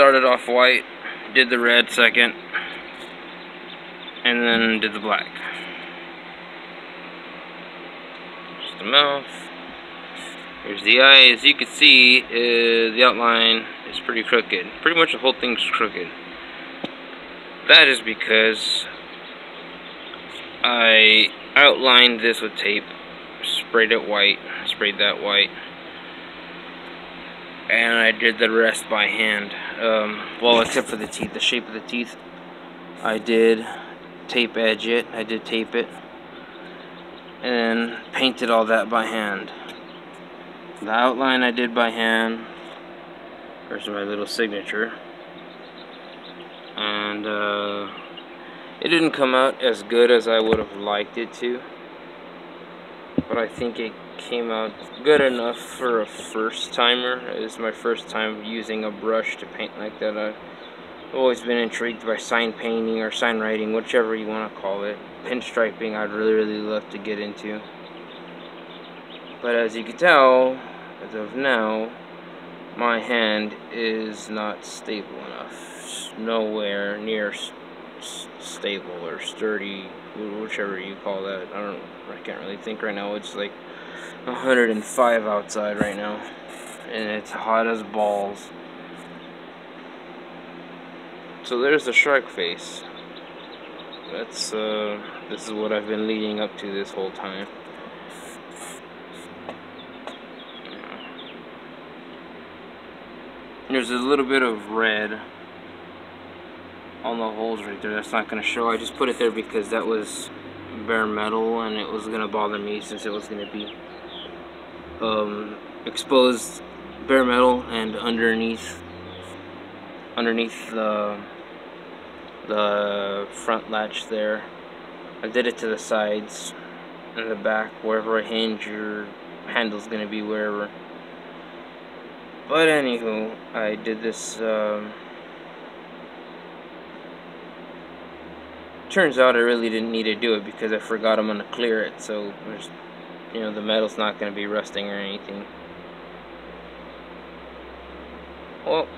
started off white, did the red second, and then did the black. Just the mouth. Here's the eye. As you can see, uh, the outline is pretty crooked. Pretty much the whole thing's crooked. That is because I outlined this with tape, sprayed it white, sprayed that white, and I did the rest by hand. Um, well, except for the teeth, the shape of the teeth, I did tape edge it, I did tape it, and painted all that by hand. The outline I did by hand. There's my little signature. And, uh, it didn't come out as good as I would have liked it to. But I think it came out good enough for a first timer. It's my first time using a brush to paint like that. I've always been intrigued by sign painting or sign writing, whichever you want to call it. Pinstriping I'd really, really love to get into. But as you can tell, as of now, my hand is not stable enough. Nowhere near stable or sturdy, whichever you call that. I don't, I can't really think right now. It's like 105 outside right now, and it's hot as balls. So there's the shark face. That's uh, this is what I've been leading up to this whole time. There's a little bit of red on the holes right there. That's not going to show. I just put it there because that was bare metal and it was going to bother me since it was going to be um, exposed bare metal and underneath underneath the the front latch there. I did it to the sides and the back wherever I hinge your handle's going to be wherever. But anywho, I did this um, turns out I really didn't need to do it because I forgot I'm going to clear it so you know the metal's not going to be rusting or anything. Well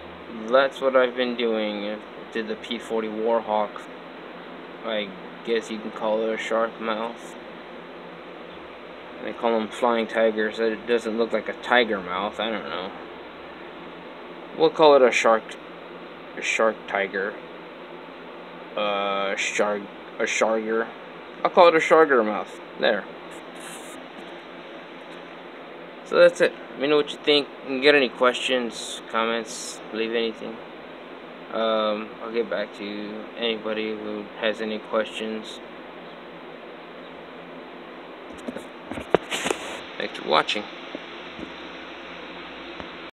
that's what I've been doing. I did the P40 Warhawk. I guess you can call it a shark mouth. They call them flying tigers. It doesn't look like a tiger mouth. I don't know. We'll call it a shark a shark tiger uh, shark, a sharger. I'll call it a sharger mouth. There. So that's it. Let me know what you think. You get any questions, comments, leave anything. Um, I'll get back to you. anybody who has any questions. Thanks for watching.